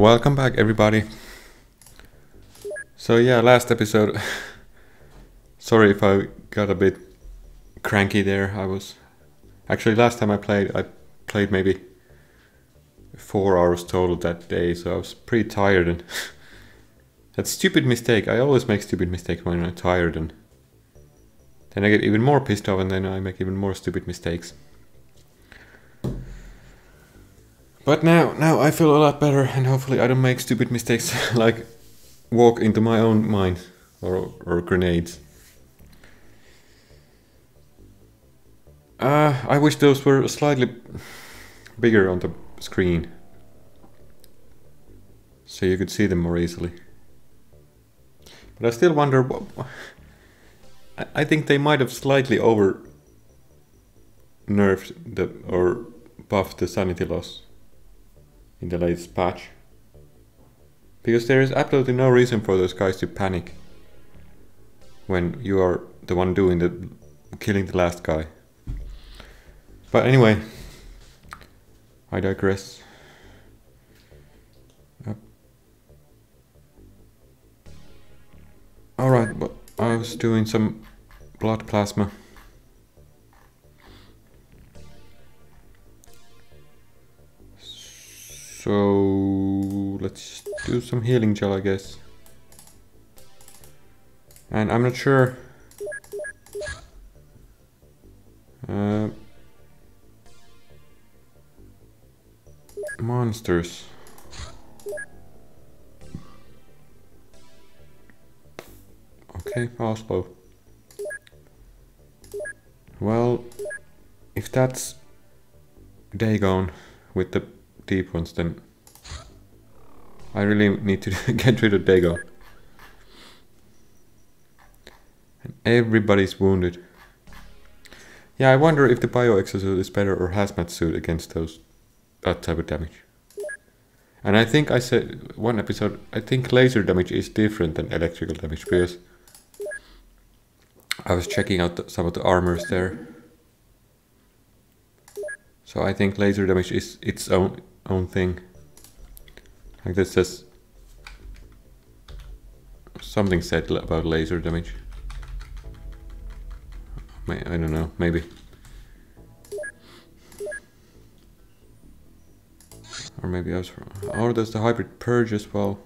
Welcome back, everybody. So yeah, last episode. Sorry if I got a bit cranky there. I was actually last time I played, I played maybe four hours total that day, so I was pretty tired and that stupid mistake. I always make stupid mistakes when I'm tired and then I get even more pissed off and then I make even more stupid mistakes. But now, now I feel a lot better, and hopefully I don't make stupid mistakes like walk into my own mine or or grenades. Uh, I wish those were slightly bigger on the screen, so you could see them more easily. But I still wonder. I think they might have slightly over nerfed the or buffed the sanity loss in the latest patch. Because there is absolutely no reason for those guys to panic when you are the one doing the killing the last guy. But anyway, I digress. Alright, but I was doing some blood plasma. So let's do some healing gel, I guess. And I'm not sure. Uh, monsters. Okay, Oslo. Well, if that's Dagon with the deep ones, then I really need to get rid of Dagon. And everybody's wounded. Yeah, I wonder if the bio exosuit is better or hazmat suit against those that type of damage. And I think I said one episode, I think laser damage is different than electrical damage because I was checking out the, some of the armors there. So I think laser damage is its own own thing. Like this says something said about laser damage. I don't know, maybe. Or maybe I was wrong. Or does the hybrid purge as well.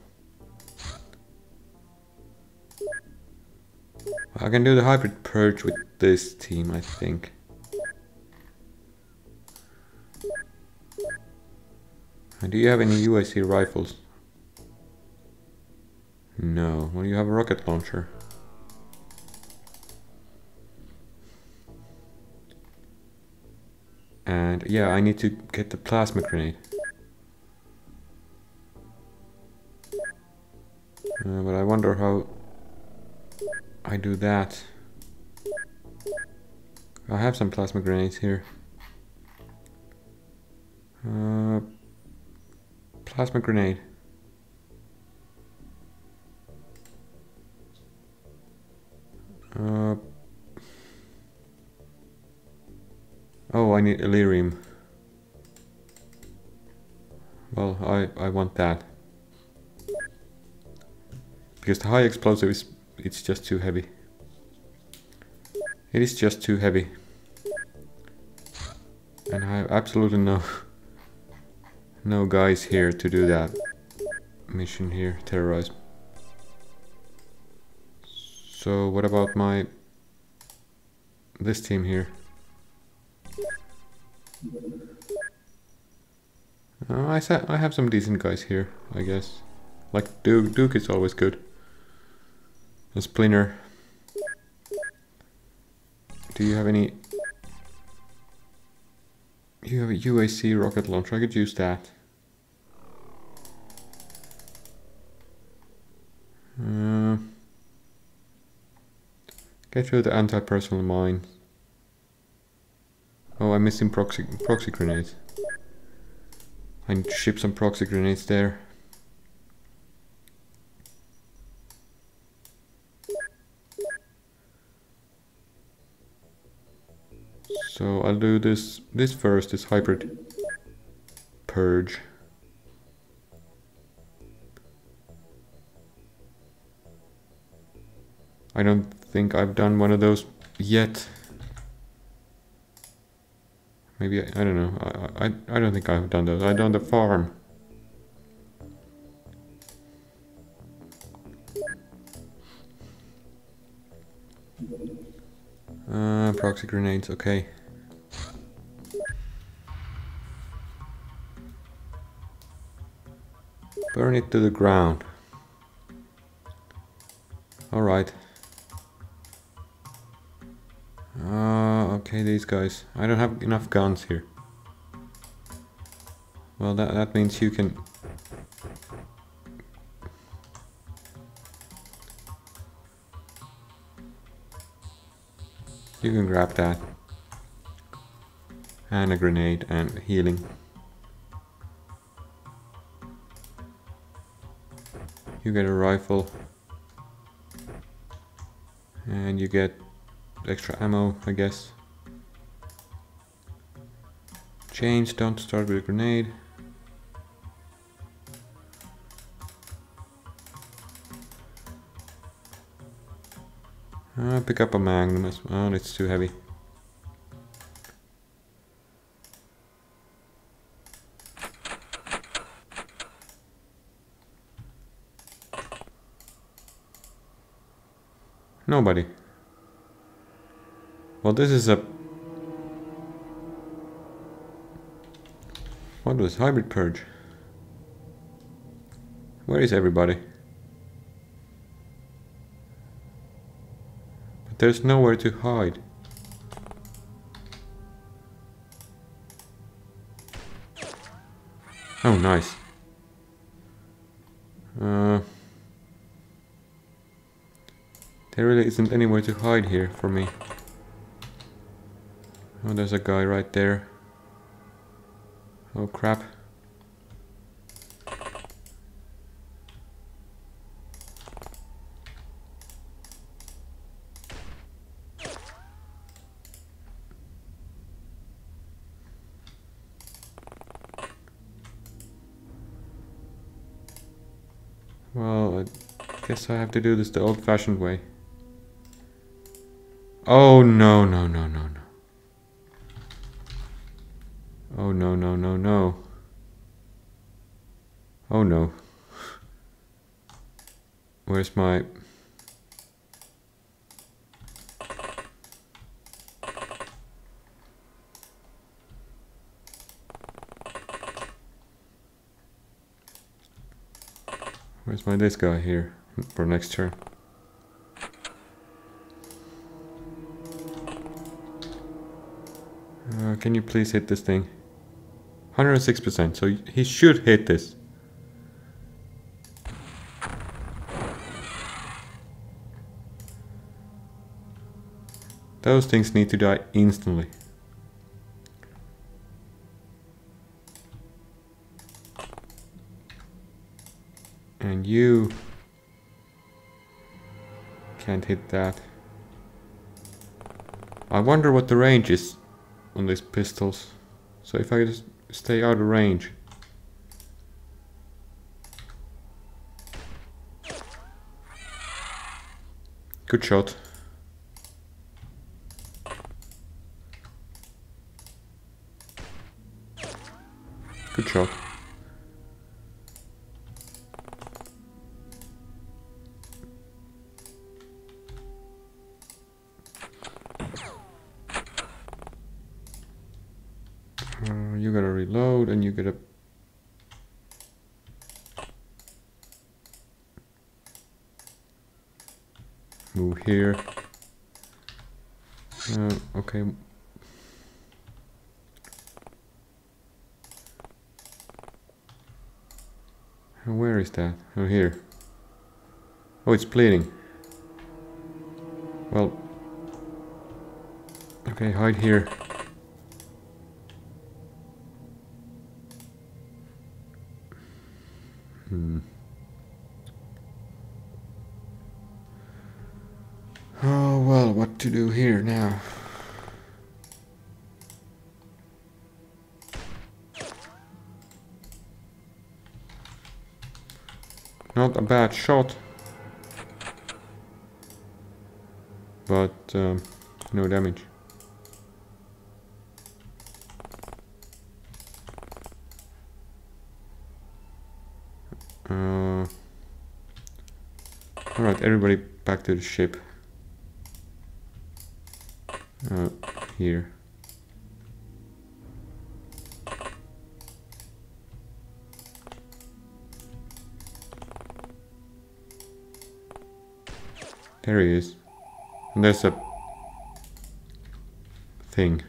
I can do the hybrid purge with this team, I think. Do you have any UAC rifles? No. Well, you have a rocket launcher. And yeah, I need to get the plasma grenade. Uh, but I wonder how I do that. I have some plasma grenades here. Uh, Plasma grenade. Uh, oh, I need Elerium. Well, I, I want that. Because the high explosive is it's just too heavy. It is just too heavy. And I have absolutely no no guys here to do that mission here, terrorize. So what about my this team here? Uh, I I have some decent guys here, I guess. Like Duke, Duke is always good. A Splinter. Do you have any? You have a UAC rocket launcher. I could use that. Uh, get rid of the anti-personal mine. Oh, I'm missing proxy, proxy grenades. I need to ship some proxy grenades there. I'll do this, this first, is hybrid purge. I don't think I've done one of those yet. Maybe, I, I don't know, I, I, I don't think I've done those, I've done the farm. Uh, proxy grenades, okay. Burn it to the ground. Alright. Uh, okay, these guys. I don't have enough guns here. Well, that, that means you can... You can grab that. And a grenade and healing. You get a rifle. And you get extra ammo, I guess. Change, don't start with a grenade. Uh, pick up a magnum as well, it's too heavy. Nobody. Well, this is a... What was hybrid purge? Where is everybody? But there's nowhere to hide. Oh, nice. Uh, there really isn't anywhere to hide here for me. Oh, there's a guy right there. Oh crap. Well, I guess I have to do this the old-fashioned way. Oh, no, no, no, no, no. Oh no, no, no, no. Oh no. Where's my... Where's my this guy here for next turn? Can you please hit this thing? 106%, so he should hit this. Those things need to die instantly. And you can't hit that. I wonder what the range is on these pistols. So if I just stay out of range. Good shot. Good shot. here. Uh, okay. Where is that? Oh, here. Oh, it's bleeding. Well. Okay, hide here. Hmm. Oh, well, what to do here now? Not a bad shot. Um, no damage. Uh, Alright, everybody back to the ship. Uh, here. There he is. And there's a thing.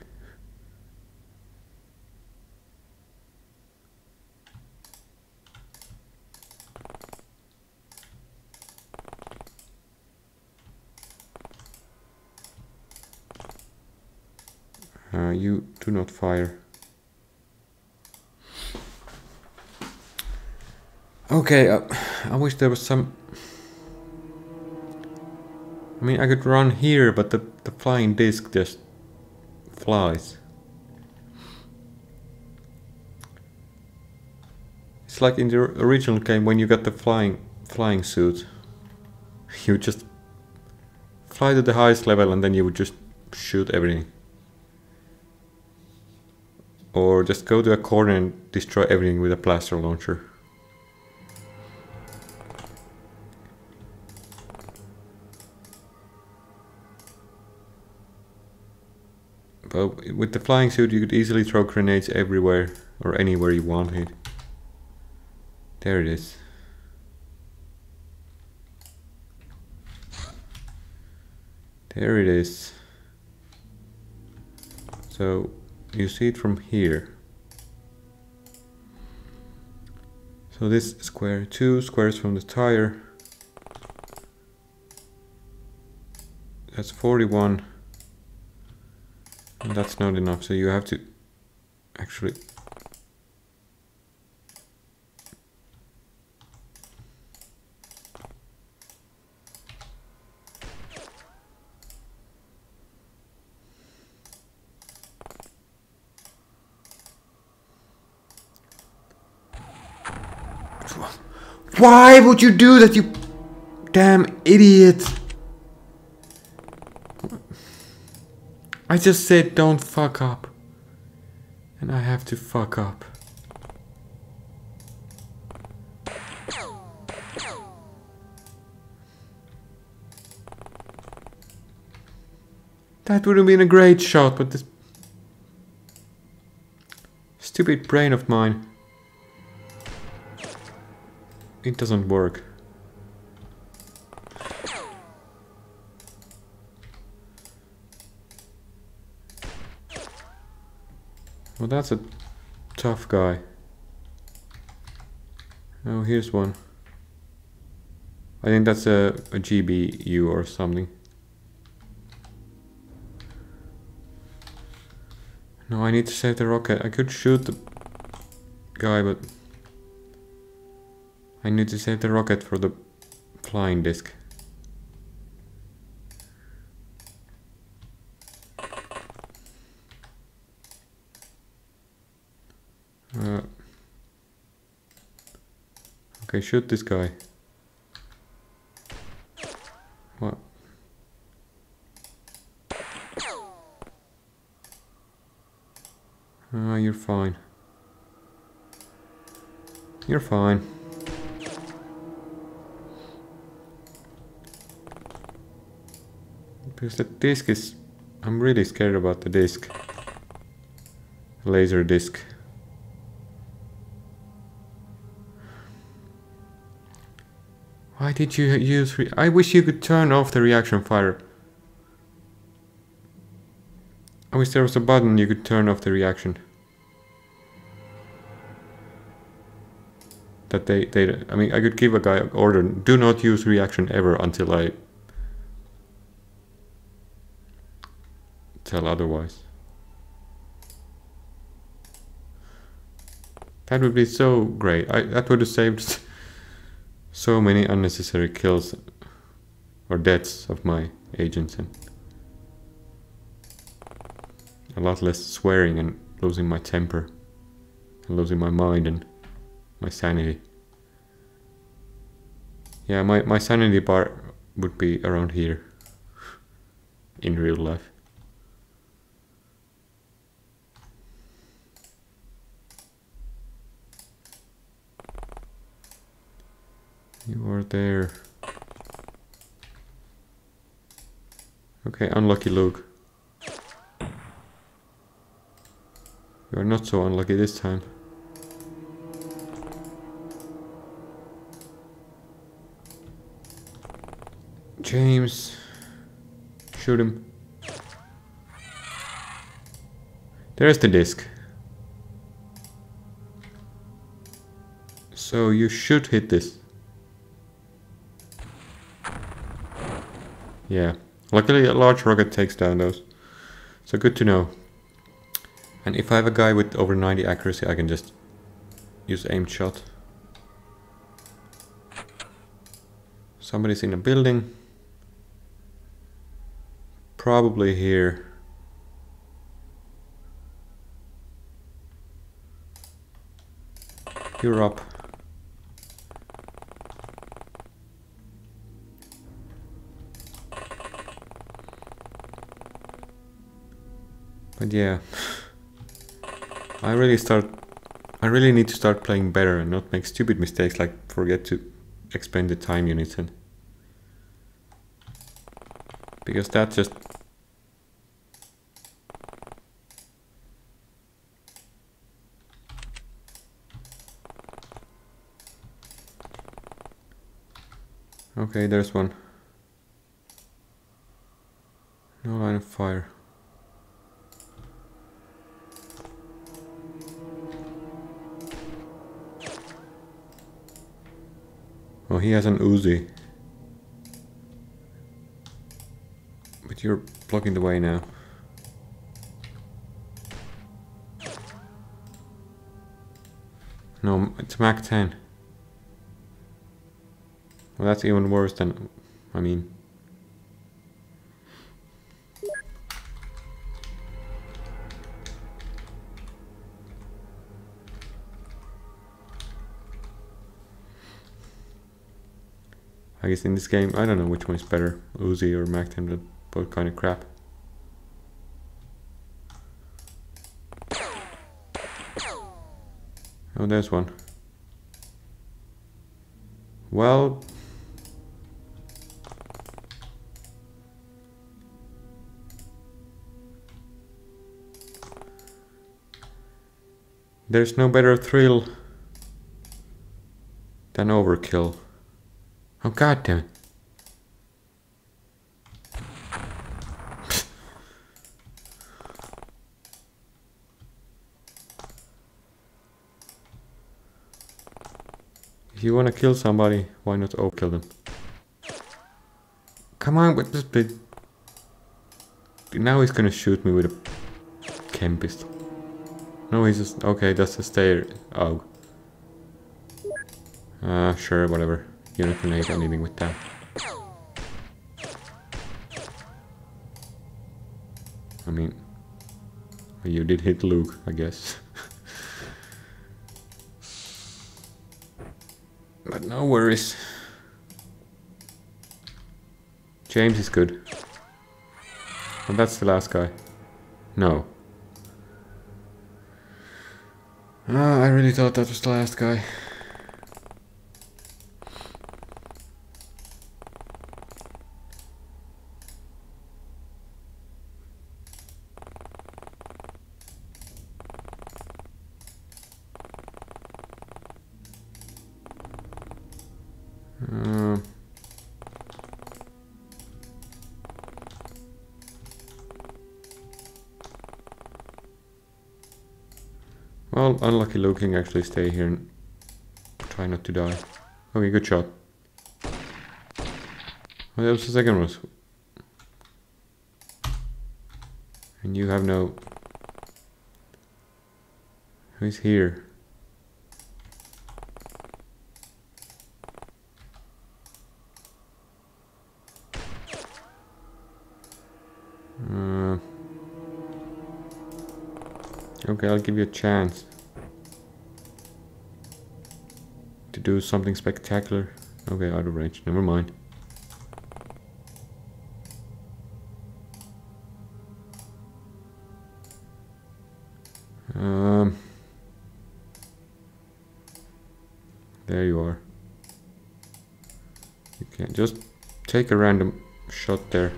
Uh, you do not fire. Okay, uh, I wish there was some... I mean, I could run here, but the, the flying disc just flies. It's like in the original game when you got the flying flying suit. You just fly to the highest level and then you would just shoot everything. Or just go to a corner and destroy everything with a blaster launcher. With the flying suit you could easily throw grenades everywhere or anywhere you wanted. There it is. There it is. So you see it from here. So this square, two squares from the tire. That's 41. That's not enough, so you have to actually Why would you do that, you damn idiot? I just said don't fuck up. And I have to fuck up. That would have been a great shot, but this stupid brain of mine it doesn't work. Well, that's a tough guy. Oh, here's one. I think that's a, a GBU or something. No, I need to save the rocket. I could shoot the guy, but I need to save the rocket for the flying disc. Uh, okay, shoot this guy. What? Ah, you're fine. You're fine. Because the disc is... I'm really scared about the disc. Laser disc. Why did you use... I wish you could turn off the reaction fire. I wish there was a button you could turn off the reaction. That they, they... I mean, I could give a guy an order, do not use reaction ever until I tell otherwise. That would be so great. I, that would have saved so many unnecessary kills or deaths of my agents and a lot less swearing and losing my temper and losing my mind and my sanity. Yeah, my, my sanity bar would be around here. in real life. You are there. Okay, unlucky Luke. You are not so unlucky this time. James. Shoot him. There's the disc. So you should hit this. Yeah. Luckily a large rocket takes down those. So good to know. And if I have a guy with over 90 accuracy I can just use aimed shot. Somebody's in a building. Probably here. You're up. But yeah, I really start, I really need to start playing better and not make stupid mistakes like forget to expand the time units in. Because that just Okay, there's one. No line of fire. Oh, he has an Uzi. But you're blocking the way now. No, it's Mac 10. Well, that's even worse than... I mean... I guess in this game, I don't know which one is better, Uzi or Mac-10, but both kind of crap. Oh, there's one. Well... There's no better thrill than overkill. Oh god damn it. If you wanna kill somebody, why not oh kill them? Come on with this bit. Now he's gonna shoot me with a chem pistol. No, he's just okay. That's a stair. Oh. Uh, sure, whatever. Unit grenade, I'm anything with that. I mean, you did hit Luke, I guess. but no worries. James is good. And that's the last guy. No. Ah, I really thought that was the last guy. Unlucky looking actually stay here and try not to die. Okay, good shot. Oh, that was the second one. And you have no... Who's here? Uh, okay, I'll give you a chance do something spectacular. Okay, out of range. Never mind. Um, there you are. You can just take a random shot there.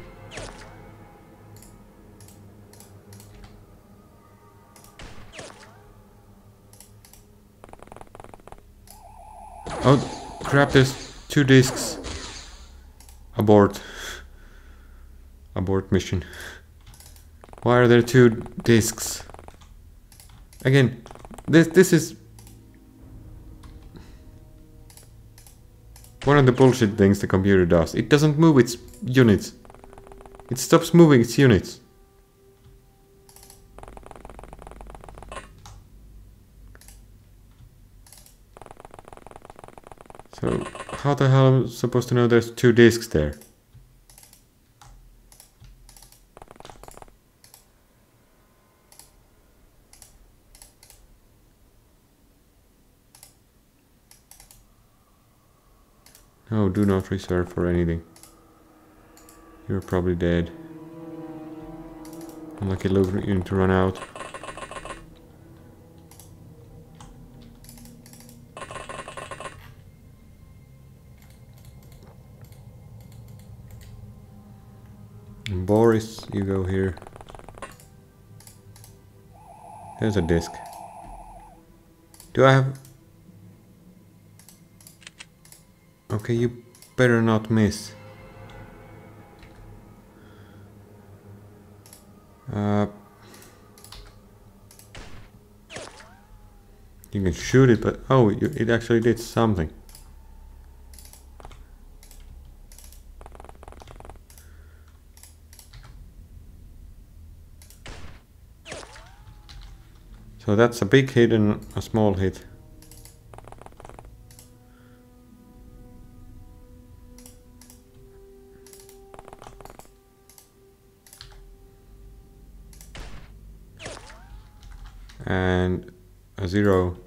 Crap, there's two discs. Abort. Abort mission. Why are there two discs? Again, this this is one of the bullshit things the computer does. It doesn't move its units. It stops moving its units. So, how supposed to know there's two discs there? No, do not reserve for anything. You're probably dead. Unlucky Luke to run out. Boris, you go here. There's a disc. Do I have... Okay, you better not miss. Uh, you can shoot it, but oh, it actually did something. So that's a big hit and a small hit. And a zero.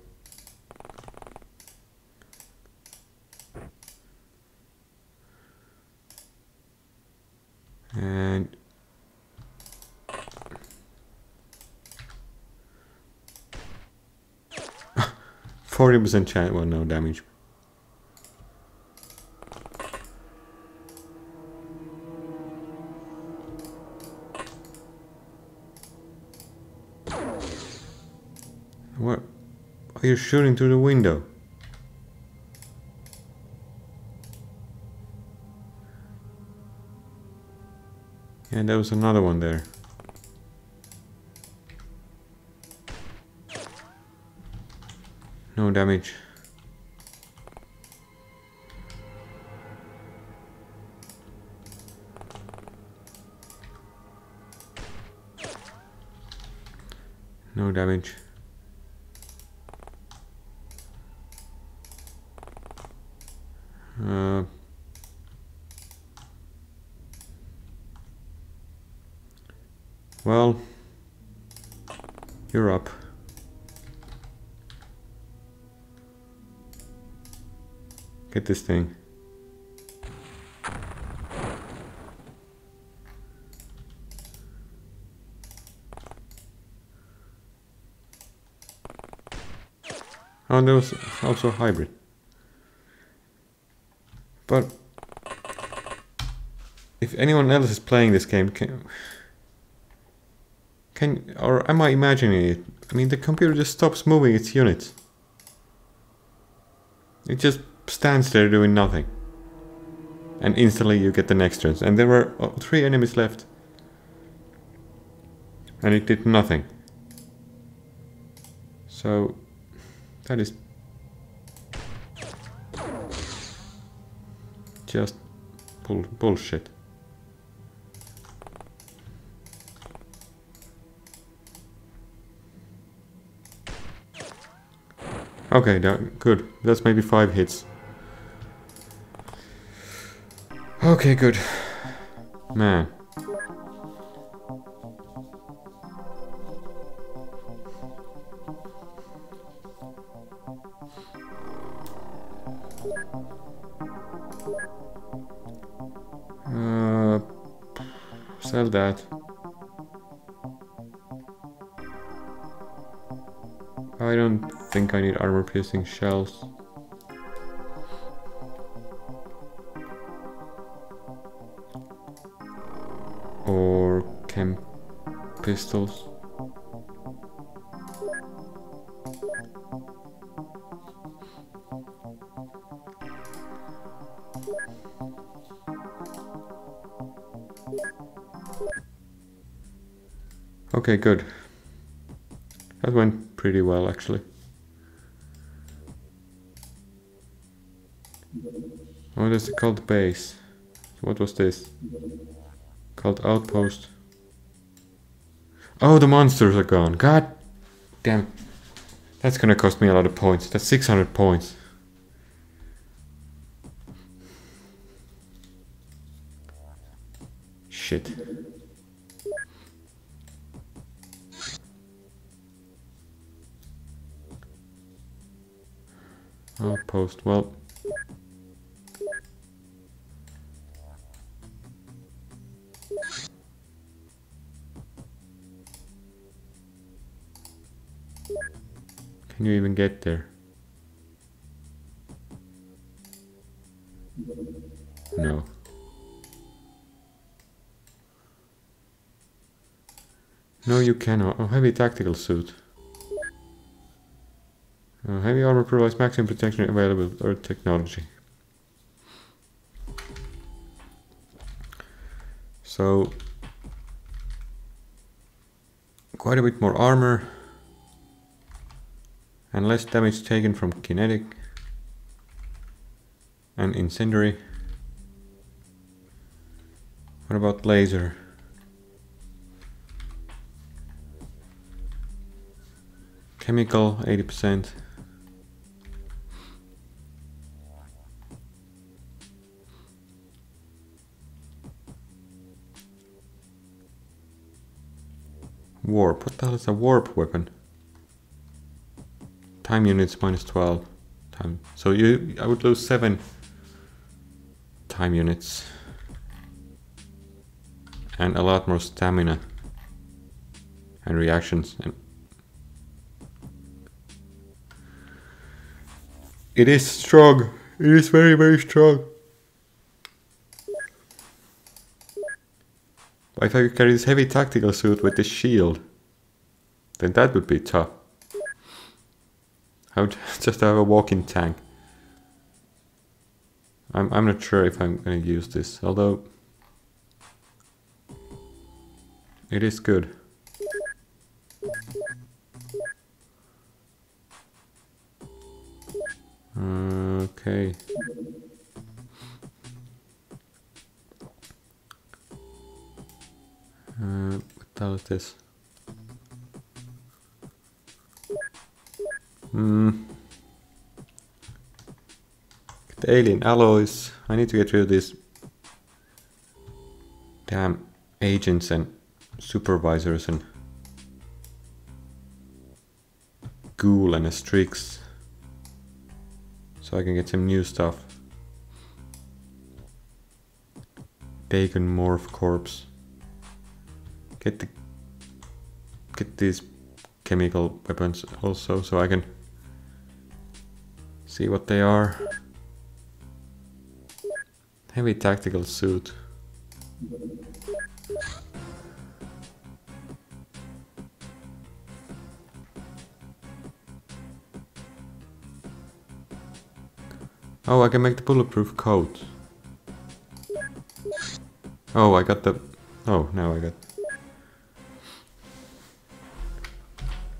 And 40% chance, well, no damage. What? Are you shooting through the window? Yeah, there was another one there. No damage. No damage. Uh, well, you're up. Get this thing. Oh, there was also hybrid. But if anyone else is playing this game, can, can or am I imagining it? I mean, the computer just stops moving its units. It just stands there doing nothing. And instantly you get the next turns. And there were uh, three enemies left. And it did nothing. So, that is just bull bullshit. Okay, that, good. That's maybe five hits. Okay, good. Man. Uh, sell that. I don't think I need armor piercing shells. Or chem pistols. Okay, good. That went pretty well actually. Is it called? Base. What was this? Called Outpost. Oh, the monsters are gone. God damn. That's gonna cost me a lot of points. That's 600 points. You cannot. Oh, heavy tactical suit. Uh, heavy armor provides maximum protection available or technology. So, quite a bit more armor and less damage taken from kinetic and incendiary. What about laser? Chemical 80%. Warp. What the hell is a warp weapon? Time units minus 12 time. So you, I would lose 7 time units. And a lot more stamina. And reactions. And it is strong. It is very, very strong. If I could carry this heavy tactical suit with this shield, then that would be tough. I would just have a walking tank. I'm, I'm not sure if I'm going to use this, although it is good. Okay. Uh, is this? Hmm. The alien alloys. I need to get rid of these damn agents and supervisors and ghoul and Strix so I can get some new stuff. Bacon Morph Corpse. Get the get these chemical weapons also so I can see what they are. Heavy tactical suit. Oh, I can make the bulletproof coat. Oh, I got the... Oh, now I got...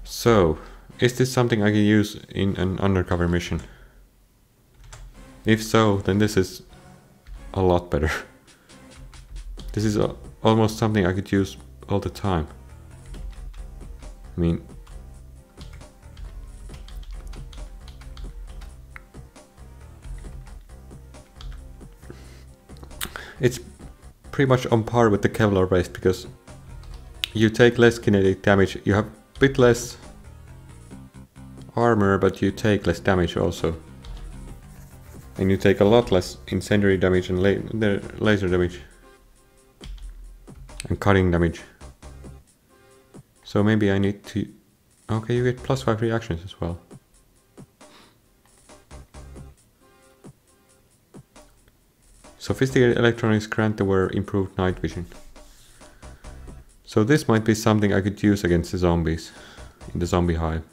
So, is this something I can use in an undercover mission? If so, then this is a lot better. this is almost something I could use all the time. I mean... It's pretty much on par with the Kevlar vest because you take less kinetic damage, you have a bit less armor but you take less damage also. And you take a lot less incendiary damage and la laser damage. And cutting damage. So maybe I need to... Okay, you get plus 5 reactions as well. Sophisticated electronics grant the wearer improved night vision. So this might be something I could use against the zombies in the zombie hive.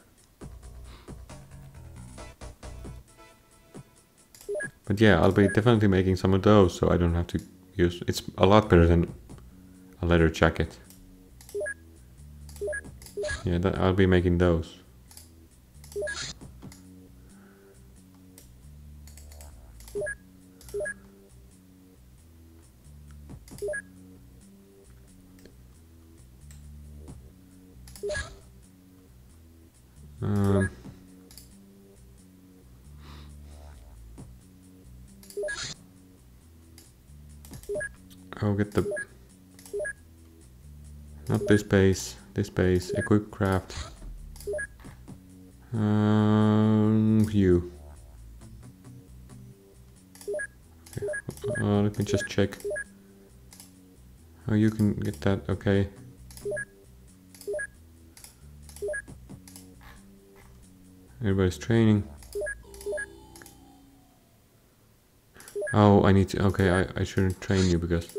But yeah, I'll be definitely making some of those so I don't have to use... It's a lot better than a leather jacket. Yeah, that, I'll be making those. This base, this base, equip craft. Um, you. Okay. Uh, let me just check. Oh, you can get that, okay. Everybody's training. Oh, I need to, okay, I, I shouldn't train you because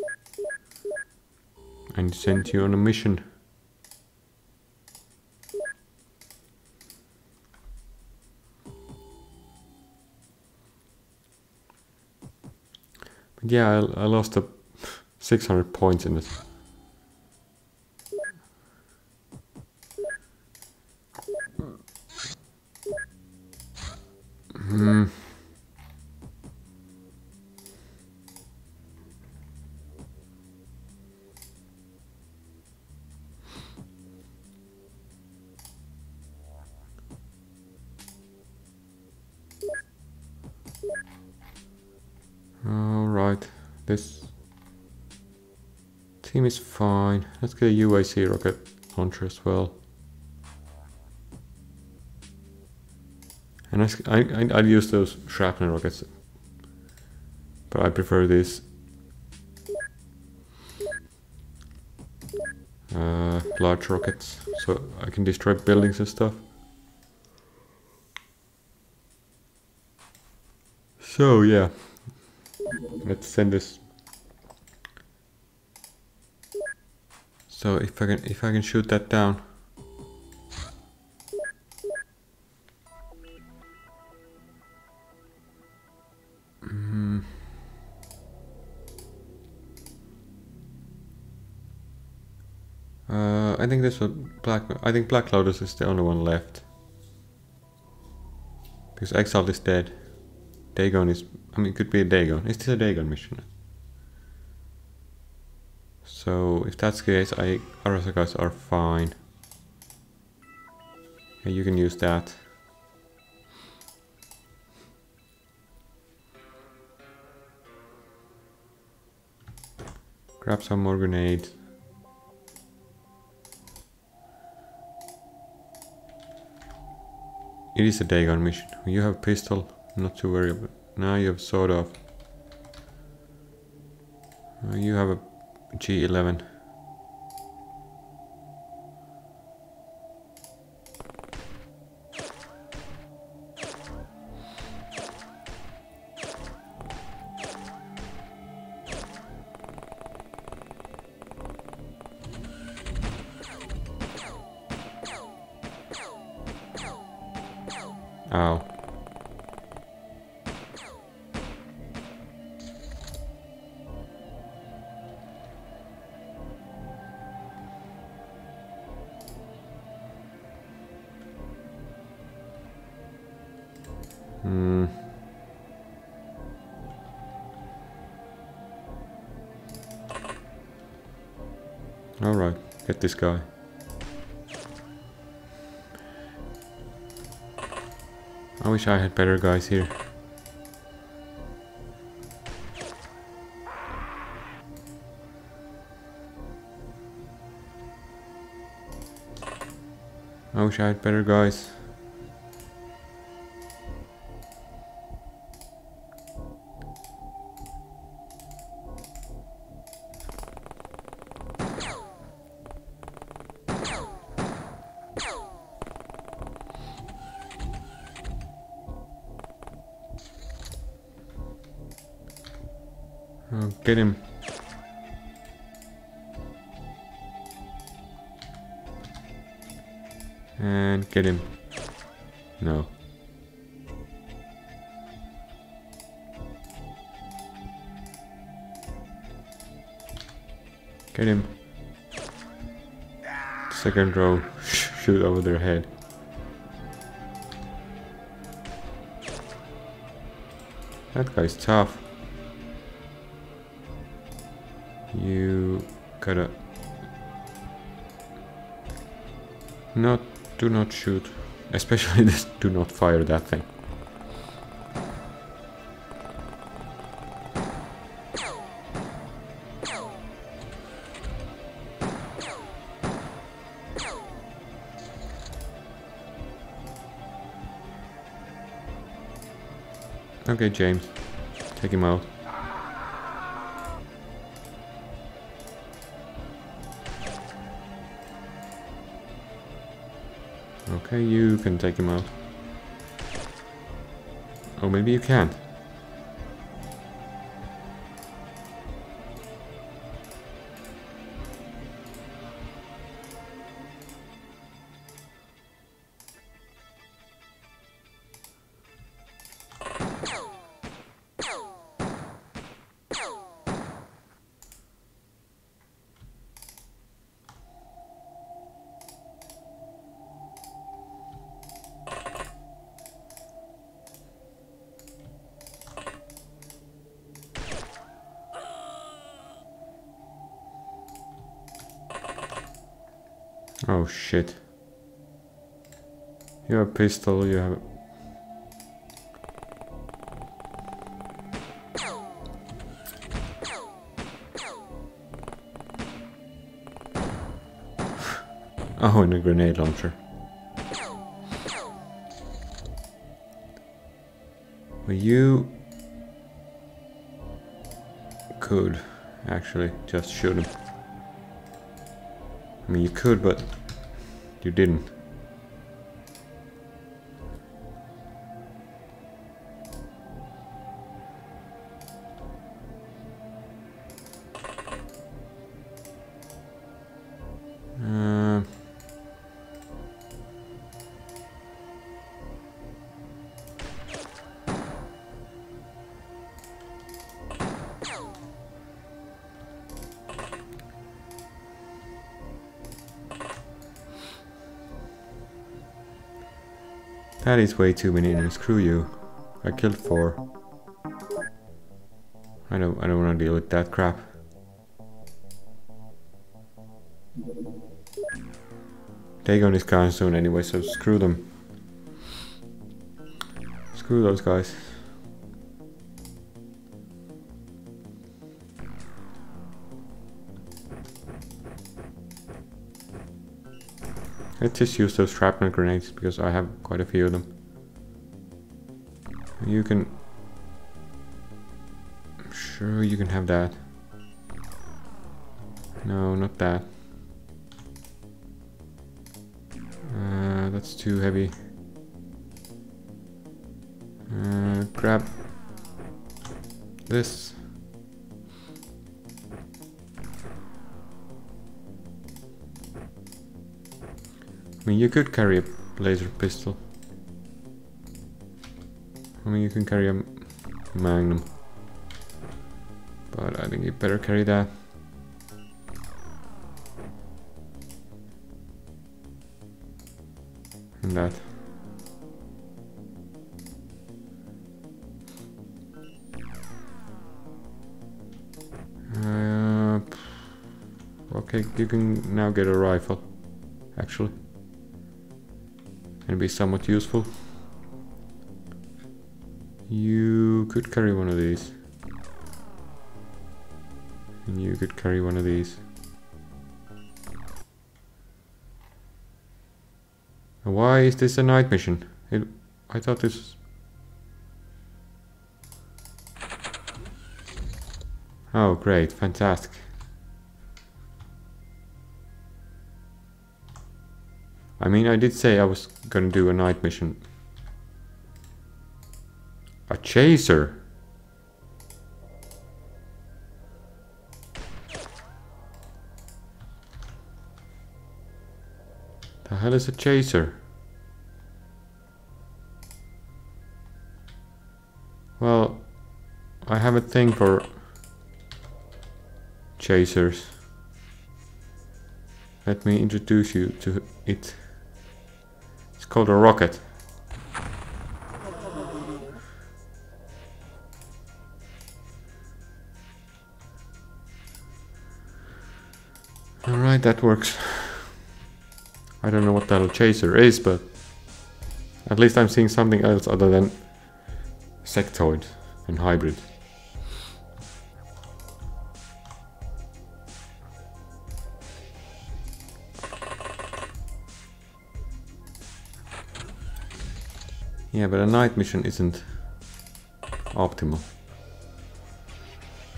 To send you on a mission. But yeah, I, I lost a 600 points in this. A UAC rocket launcher as well. And I, I, I'd use those shrapnel rockets, but I prefer these uh, large rockets, so I can destroy buildings and stuff. So yeah, let's send this. So if I can if I can shoot that down. Mm. Uh, I think this one black. I think Black Lotus is the only one left because Exalt is dead. Dagon is. I mean, it could be a Dagon. Is this a Dagon mission? So if that's the case, I Arasakas are fine. Yeah, you can use that. Grab some more grenades. It is a Dagon mission. You have pistol, not to worry about. Now you have sort of. Uh, you have a G11. Wish I had better guys here. I wish I had better guys. Second row. Shoot over their head. That guy's tough. You gotta... Not... Do not shoot. Especially this, do not fire that thing. Okay, James. Take him out. Okay, you can take him out. Oh, maybe you can't. Pistol, you have... oh, and a grenade launcher. Well, you could actually just shoot him. I mean, you could, but you didn't. That is way too many and screw you. I killed four. I don't I don't wanna deal with that crap. Dagon is gone soon anyway, so screw them. Screw those guys. Let's just use those shrapnel grenades because I have quite a few of them. You can... Sure, you can have that. No, not that. Uh, that's too heavy. Uh, grab this. Mean, you could carry a laser pistol. I mean, you can carry a magnum. But I think you better carry that. And that. Uh, okay, you can now get a rifle, actually. And be somewhat useful. You could carry one of these. And you could carry one of these. Why is this a night mission? It, I thought this. Oh, great, fantastic. I mean, I did say I was gonna do a night mission. A chaser? The hell is a chaser? Well, I have a thing for chasers. Let me introduce you to it. Called a rocket. Alright, that works. I don't know what that chaser is, but at least I'm seeing something else other than sectoid and hybrid. Yeah, but a night mission isn't optimal.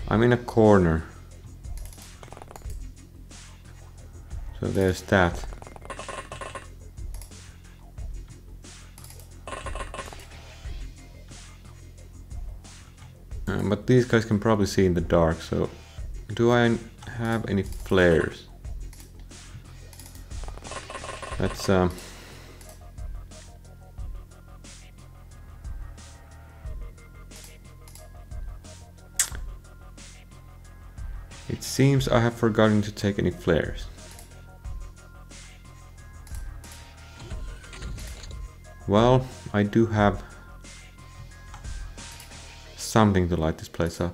I'm in a corner. So there's that. Um, but these guys can probably see in the dark, so do I have any flares? That's um seems I have forgotten to take any flares. Well, I do have something to light this place up.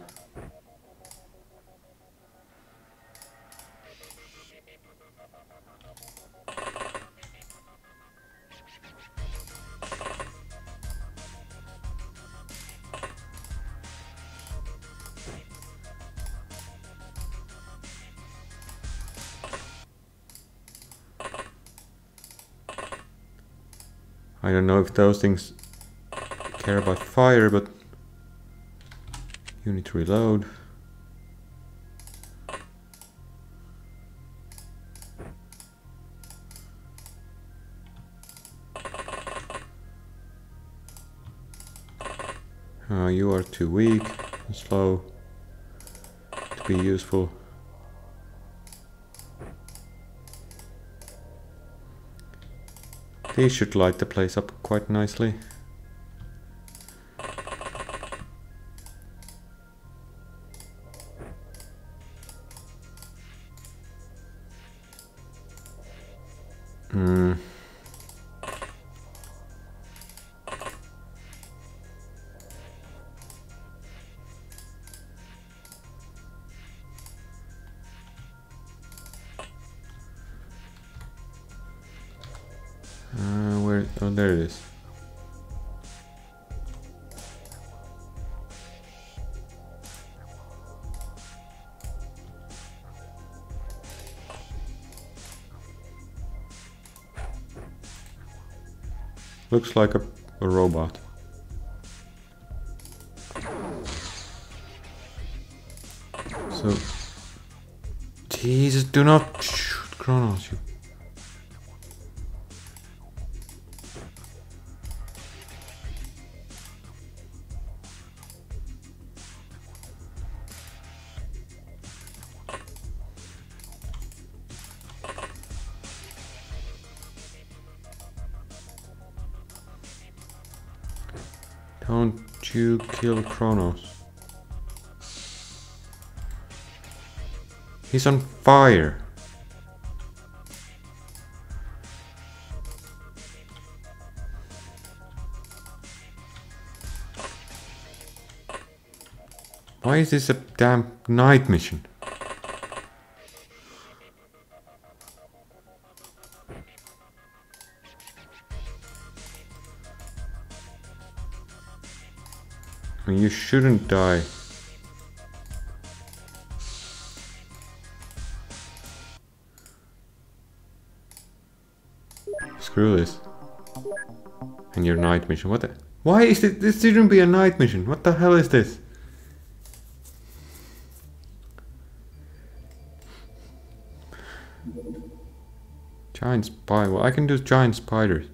I don't know if those things care about fire, but you need to reload. Uh, you are too weak and slow to be useful. These should light the place up quite nicely. Looks like a, a robot. So, Jesus, do not shoot Kronos, you He's on fire. Why is this a damn night mission? You shouldn't die. Screw this. And your night mission. What the? Why is it? This shouldn't be a night mission. What the hell is this? Giant spider. Well, I can do giant spiders.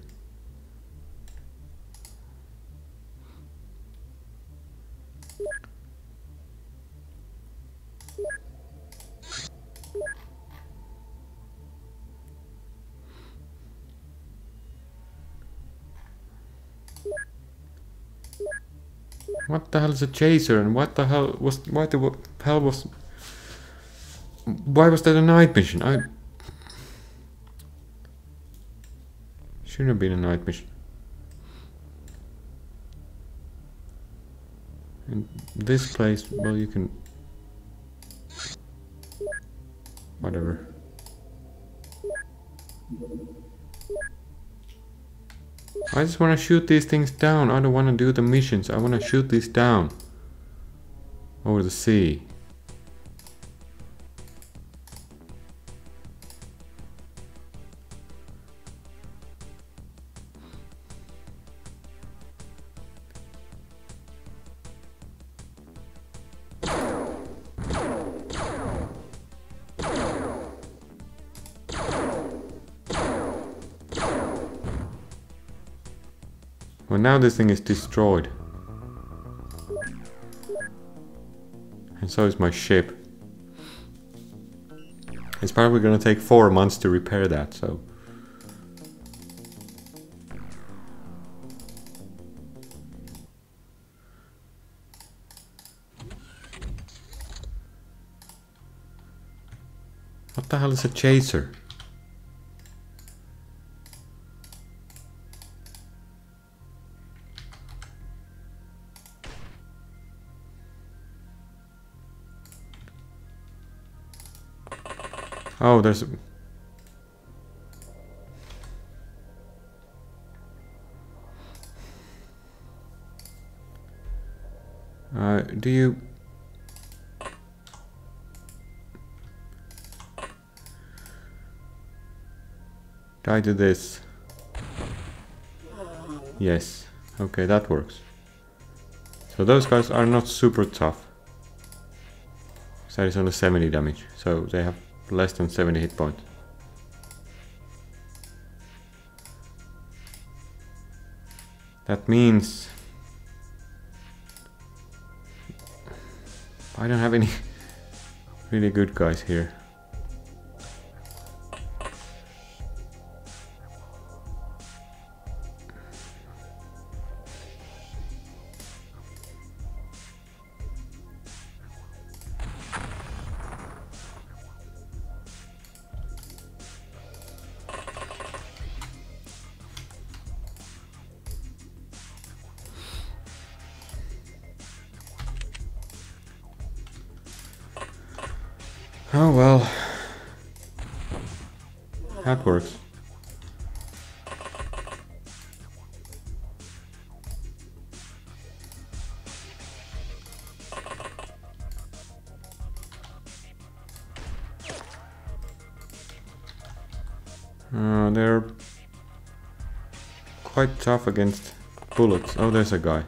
A chaser and what the hell was why the hell was why was that a night mission? I shouldn't have been a night mission. In this place, well you can whatever. I just want to shoot these things down. I don't want to do the missions. I want to shoot these down. Over the sea. Well, now this thing is destroyed. And so is my ship. It's probably gonna take four months to repair that, so... What the hell is a chaser? There's... Uh, do you... I do this? Yes. Okay, that works. So those guys are not super tough. That is only 70 damage, so they have less than 70 hit points. That means I don't have any really good guys here. Uh, they're quite tough against bullets. Oh, there's a guy.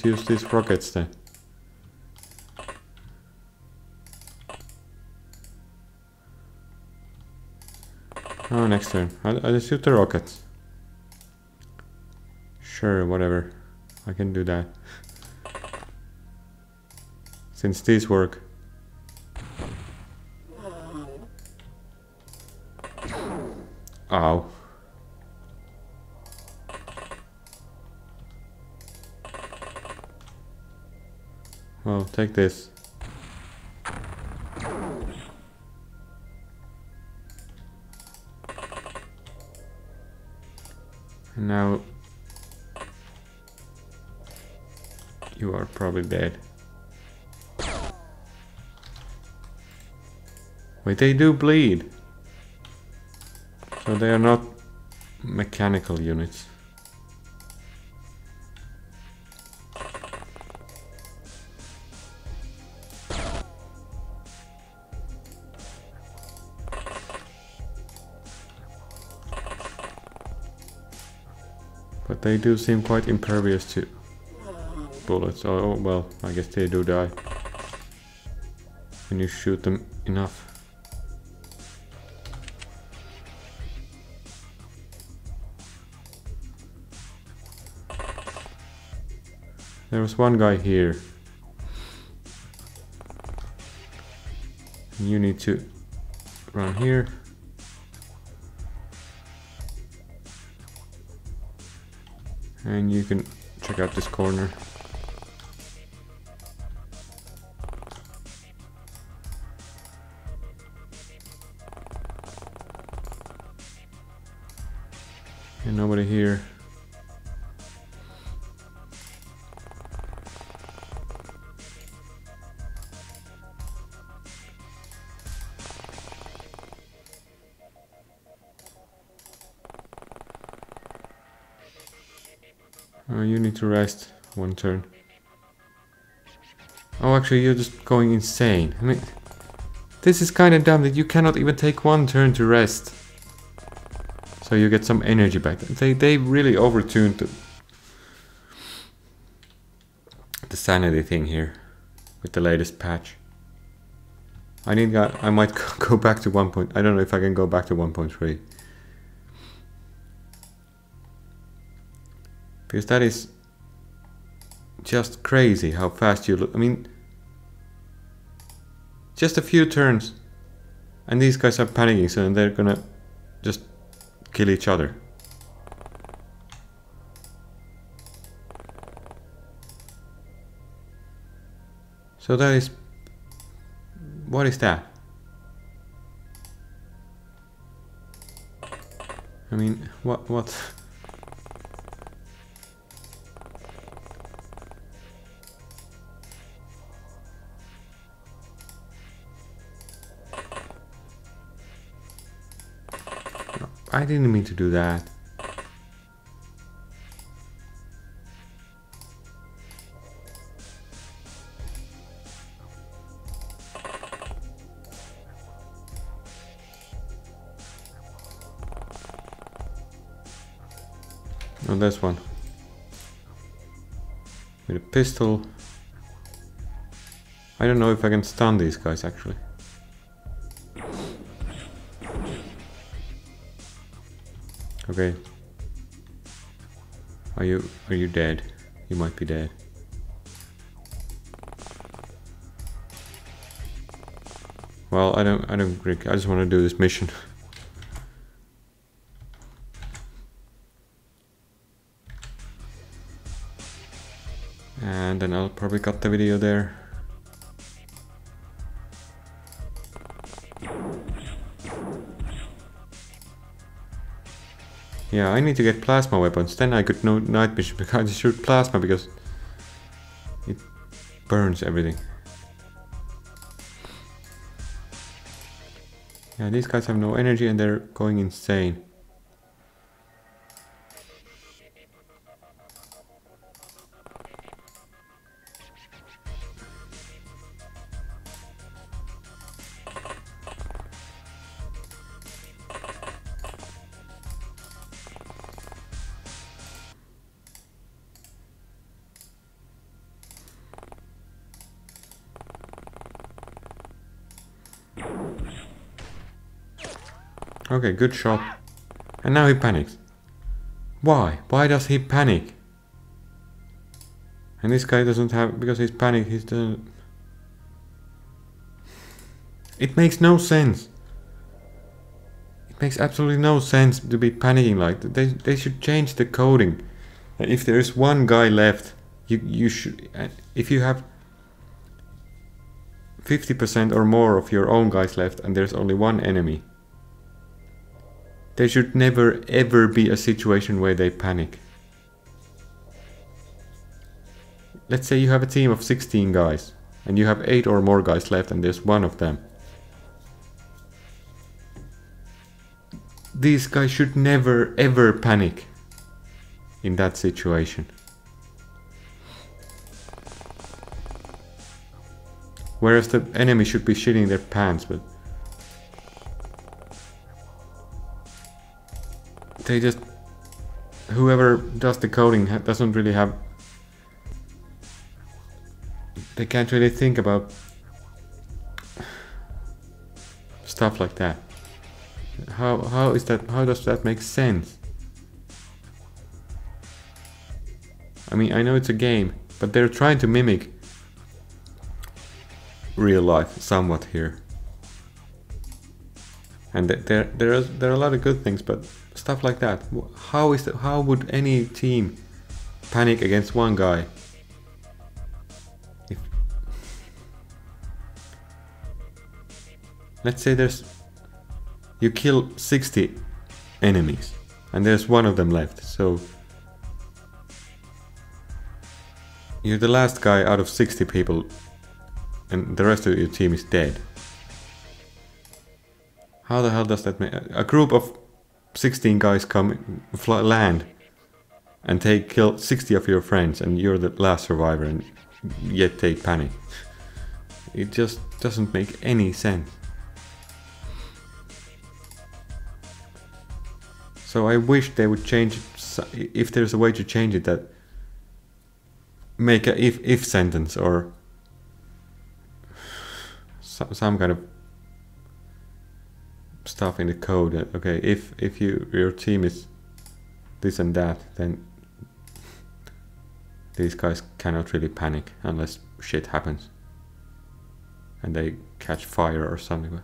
Just use these rockets then. Oh, next turn. I'll, I'll just shoot the rockets. Sure, whatever. I can do that. Since these work. Take this. And now you are probably dead. Wait, they do bleed. So they are not mechanical units. They do seem quite impervious to bullets. Oh, oh, well, I guess they do die. When you shoot them enough. There was one guy here. You need to run here. And you can check out this corner. To rest one turn. Oh, actually, you're just going insane. I mean, this is kind of dumb that you cannot even take one turn to rest. So you get some energy back. They, they really overtuned the, the sanity thing here with the latest patch. I need I might go back to 1. Point, I don't know if I can go back to 1.3. Because that is just crazy how fast you look. I mean, just a few turns and these guys are panicking so they're gonna just kill each other. So that is... What is that? I mean, what, what? Didn't mean to do that. Oh, this one. With a pistol. I don't know if I can stun these guys actually. Okay. Are you are you dead? You might be dead. Well, I don't I don't I just want to do this mission. and then I'll probably cut the video there. Yeah, I need to get plasma weapons. Then I could know night because I shoot plasma because it burns everything. Yeah, these guys have no energy and they're going insane. Okay, good shot. And now he panics. Why? Why does he panic? And this guy doesn't have... Because he's panic, he's the... It makes no sense. It makes absolutely no sense to be panicking like that. They, they should change the coding. If there's one guy left, you, you should... Uh, if you have 50% or more of your own guys left and there's only one enemy, there should never ever be a situation where they panic. Let's say you have a team of 16 guys and you have 8 or more guys left and there's one of them. These guys should never ever panic in that situation. Whereas the enemy should be shitting their pants, but they just whoever does the coding doesn't really have they can't really think about stuff like that. How how is that how does that make sense? I mean I know it's a game, but they're trying to mimic real life somewhat here. And there there are there are a lot of good things, but stuff like that. How is that, how would any team panic against one guy? If let's say there's you kill 60 enemies and there's one of them left, so you're the last guy out of 60 people and the rest of your team is dead. How the hell does that make a group of 16 guys come fly, land and take kill 60 of your friends and you're the last survivor and yet take panic. It just doesn't make any sense. So I wish they would change it, if there's a way to change it that make a if if sentence or some kind of stuff in the code okay if if you your team is this and that then these guys cannot really panic unless shit happens. And they catch fire or something.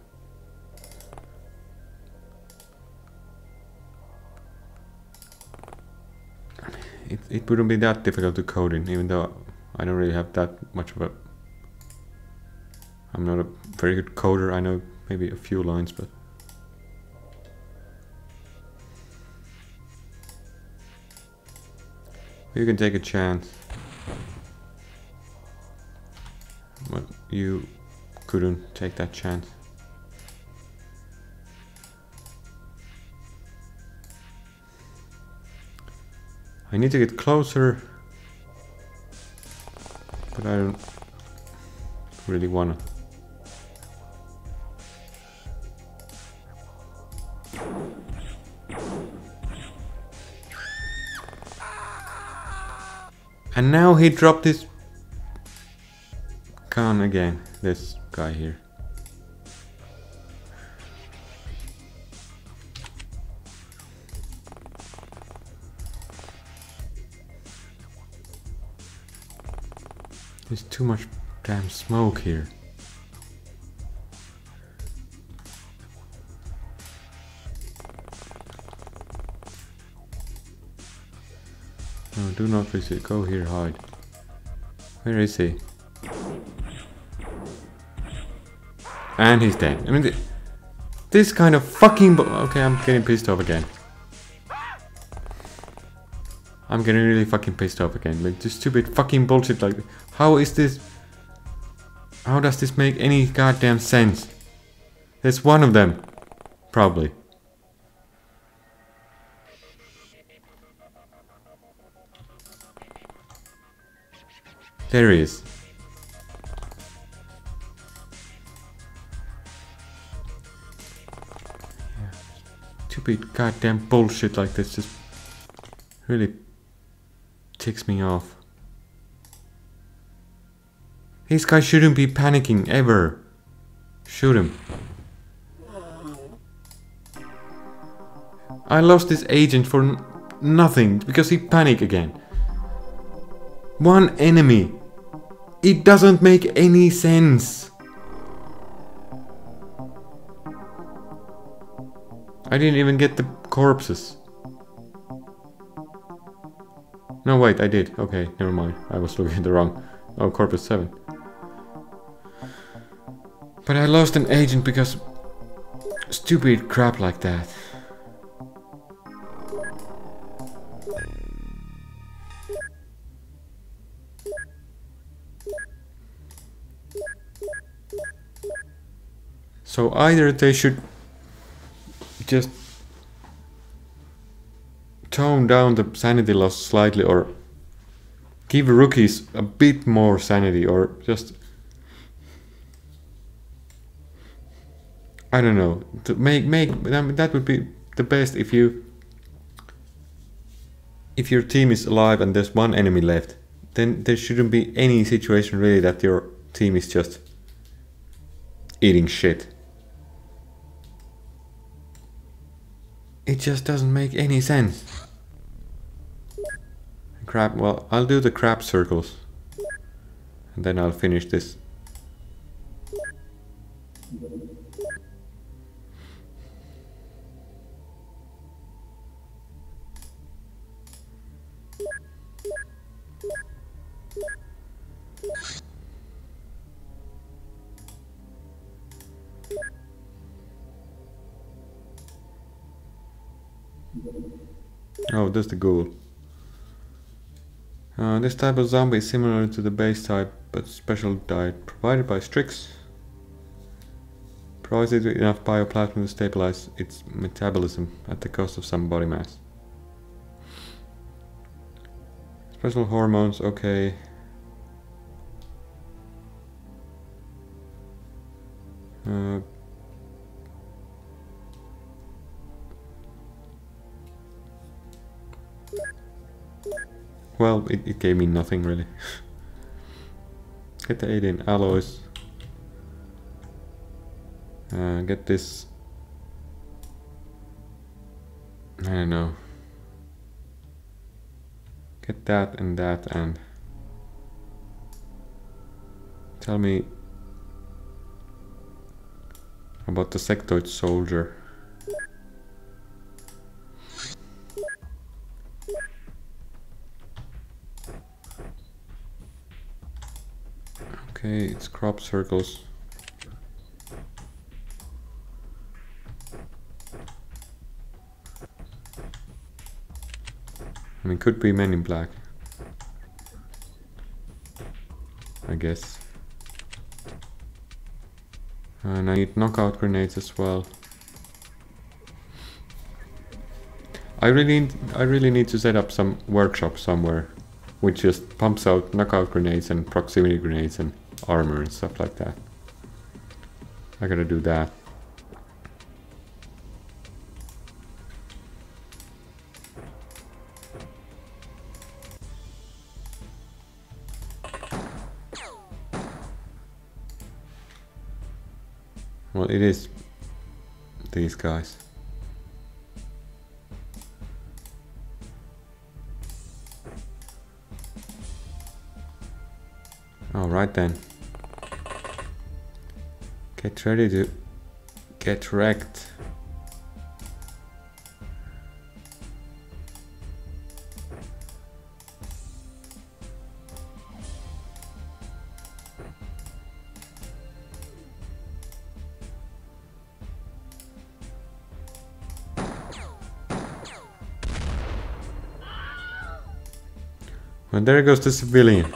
It, it wouldn't be that difficult to code in even though I don't really have that much of a I'm not a very good coder. I know maybe a few lines but You can take a chance. But you couldn't take that chance. I need to get closer. But I don't really wanna. And now he dropped his gun again, this guy here. There's too much damn smoke here. Do not visit. Go here, hide. Where is he? And he's dead. I mean, th this kind of fucking... Okay, I'm getting pissed off again. I'm getting really fucking pissed off again. Like, this stupid fucking bullshit. Like, how is this... How does this make any goddamn sense? There's one of them. Probably. There he is. Stupid goddamn bullshit like this just really ticks me off. These guys shouldn't be panicking ever. Shoot him. I lost this agent for nothing because he panicked again. One enemy. It doesn't make any sense. I didn't even get the corpses. No, wait, I did. Okay, never mind. I was looking at the wrong... Oh, corpus 7. But I lost an agent because... Stupid crap like that. Either they should just tone down the sanity loss slightly or give rookies a bit more sanity or just I don't know to make make I mean, that would be the best if you if your team is alive and there's one enemy left then there shouldn't be any situation really that your team is just eating shit. It just doesn't make any sense. Crap, well, I'll do the crab circles. And then I'll finish this. Oh, that's the ghoul. Uh, this type of zombie is similar to the base type, but special diet provided by Strix. Provides it with enough bioplasma to stabilize its metabolism at the cost of some body mass. Special hormones, okay. Uh, Well, it, it gave me nothing really. get the 18 alloys. Uh, get this. I don't know. Get that and that and. Tell me about the sectoid soldier. Okay, it's crop circles. I mean, could be men in black. I guess. And I need knockout grenades as well. I really, I really need to set up some workshop somewhere, which just pumps out knockout grenades and proximity grenades and armor and stuff like that. I gotta do that. Well, it is these guys. Alright then. Get ready to get wrecked. And there goes the civilian.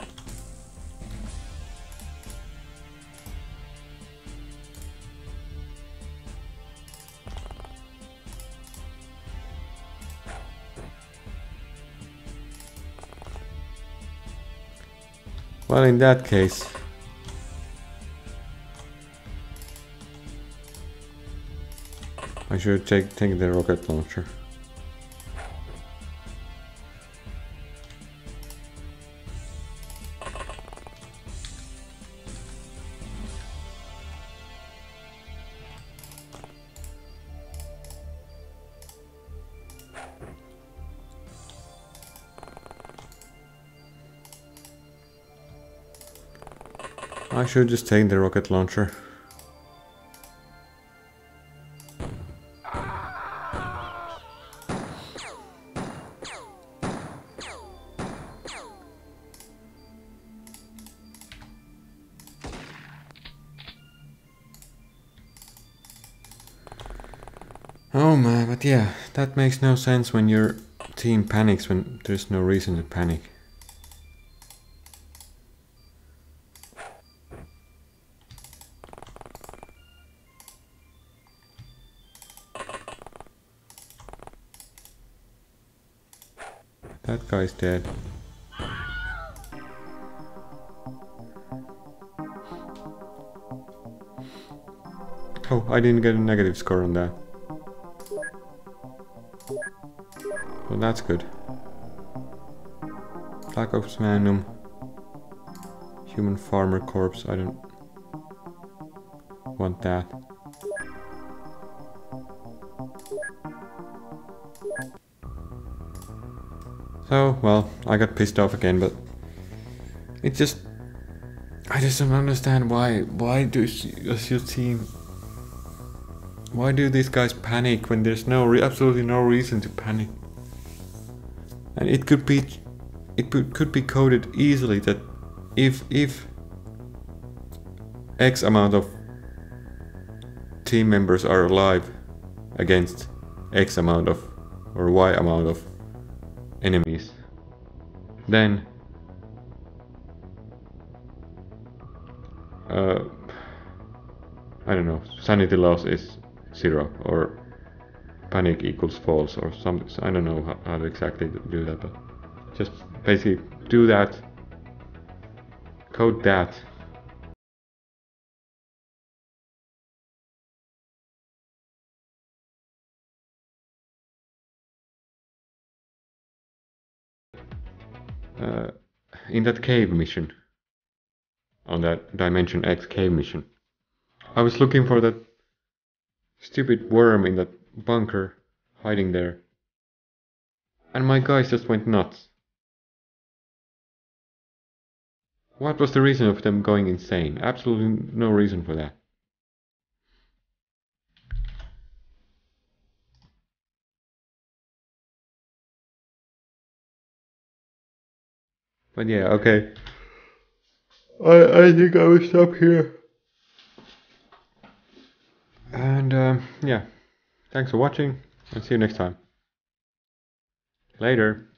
Well, in that case... I should take, take the rocket launcher. Should just take the rocket launcher. Oh man, but yeah, that makes no sense when your team panics when there's no reason to panic. Guy's dead. Oh, I didn't get a negative score on that. Well, that's good. Black Ops Magnum. Human farmer corpse, I don't want that. So, well, I got pissed off again, but it just I just don't understand why why does your team why do these guys panic when there's no absolutely no reason to panic? And it could be it could be coded easily that if if X amount of team members are alive against X amount of or Y amount of enemies, then uh, I don't know, sanity loss is zero or panic equals false or something. I don't know how, how to exactly do that, but just basically do that, code that. Uh, in that cave mission on that Dimension X cave mission. I was looking for that stupid worm in that bunker hiding there. And my guys just went nuts. What was the reason of them going insane? Absolutely no reason for that. But yeah, okay. I, I think I will stop here. And um, yeah, thanks for watching and see you next time. Later.